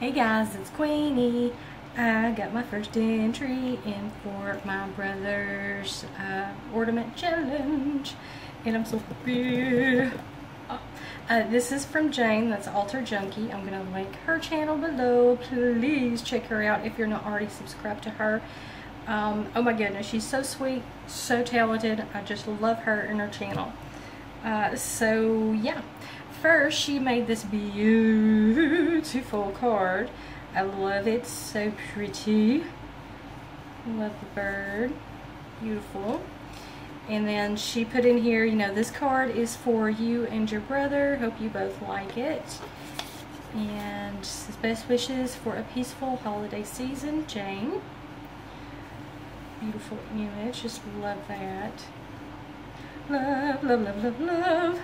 Hey guys, it's Queenie. I got my first entry in for my brother's uh, ornament challenge, and I'm so happy. Uh, this is from Jane, that's Alter Junkie. I'm going to link her channel below. Please check her out if you're not already subscribed to her. Um, oh my goodness, she's so sweet, so talented. I just love her and her channel. Uh, so yeah, first she made this beautiful card. I love it, so pretty. Love the bird, beautiful. And then she put in here, you know, this card is for you and your brother. Hope you both like it. And best wishes for a peaceful holiday season, Jane. Beautiful image, just love that. Love, love, love, love, love.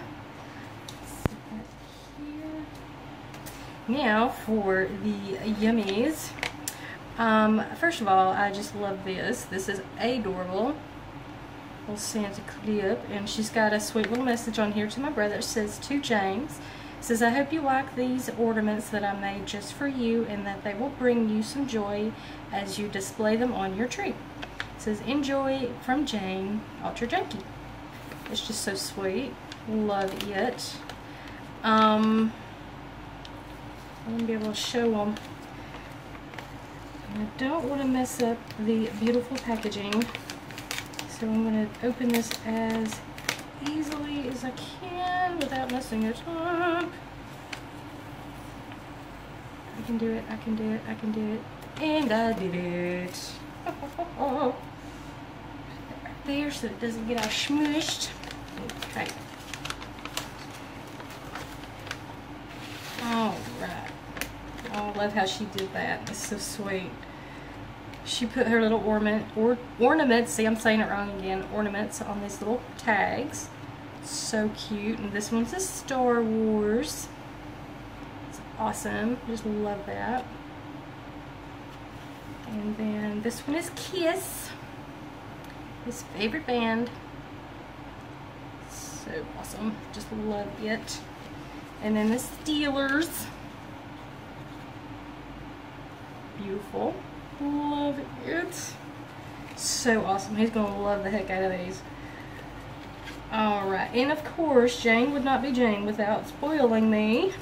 Now for the yummies. Um, first of all, I just love this. This is adorable little Santa clip and she's got a sweet little message on here to my brother. It says to James. Says I hope you like these ornaments that I made just for you and that they will bring you some joy as you display them on your tree. It says enjoy from Jane Alter Junkie. It's just so sweet. Love it. Um, I'm going to be able to show them. I don't want to mess up the beautiful packaging. So I'm going to open this as easily as I can without messing it up. I can do it, I can do it, I can do it. And I did it. there so it doesn't get all smushed. Okay. Alright. Oh, I love how she did that. It's so sweet. She put her little ornament or ornaments see I'm saying it wrong again ornaments on these little tags. So cute. And this one's a Star Wars. It's awesome. Just love that. And then this one is Kiss. His favorite band. So awesome. Just love it and then the Steelers beautiful Love it. So awesome. He's going to love the heck out of these. Alright, and of course, Jane would not be Jane without spoiling me.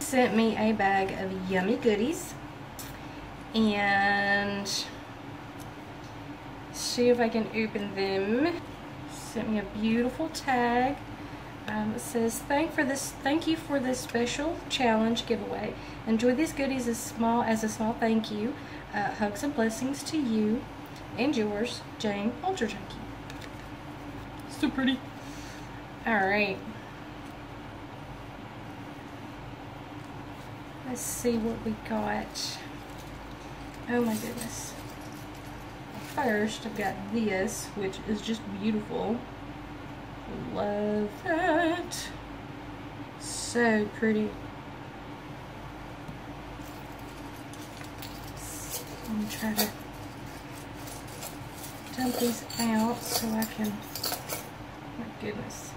Sent me a bag of yummy goodies. And see if I can open them. Sent me a beautiful tag. Um, it says, thank for this. Thank you for this special challenge giveaway. Enjoy these goodies as small as a small thank you. Uh, hugs and blessings to you and yours, Jane Alter Junkie. So pretty. Alright. Let's see what we got. Oh my goodness. First, I've got this, which is just beautiful. Love that. So pretty. I'm try to dump these out so I can, my goodness,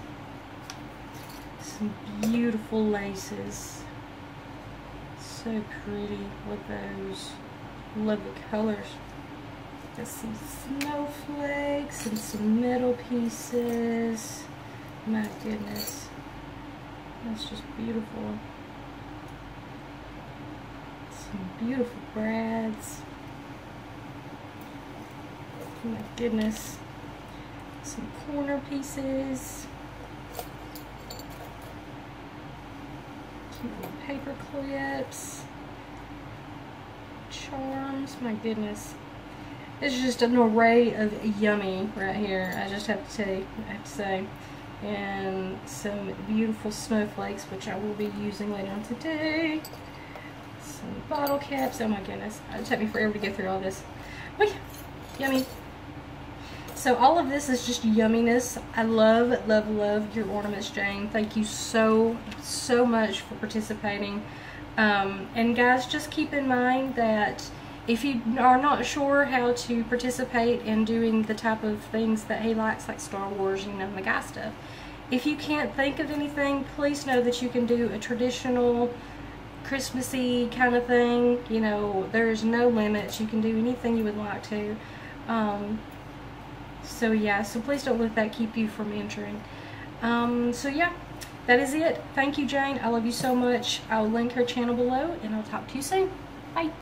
some beautiful laces. So pretty with those. Love the colors. Got some snowflakes and some metal pieces. My goodness. That's just beautiful. Some beautiful brads. My goodness. Some corner pieces. Cute little paper clips. Charms. My goodness. It's just an array of yummy right here. I just have to say, I have to say. And some beautiful snowflakes, which I will be using later on today. Some bottle caps. Oh my goodness. It took me forever to get through all this. But yeah, yummy. So all of this is just yumminess. I love, love, love your ornaments, Jane. Thank you so, so much for participating. Um, and guys, just keep in mind that if you are not sure how to participate in doing the type of things that he likes, like Star Wars, you know, the guy stuff, if you can't think of anything, please know that you can do a traditional Christmassy kind of thing. You know, there's no limits. You can do anything you would like to. Um, so yeah, so please don't let that keep you from entering. Um, so yeah, that is it. Thank you, Jane. I love you so much. I'll link her channel below, and I'll talk to you soon. Bye.